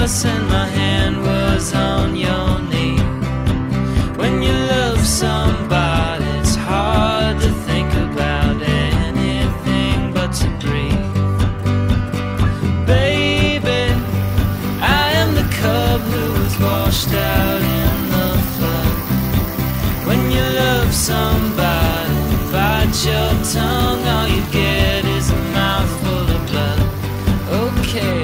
and my hand was on your knee. When you love somebody, it's hard to think about anything but to breathe. Baby, I am the cub who was washed out in the flood. When you love somebody, bite your tongue, all you get is a mouthful of blood. Okay.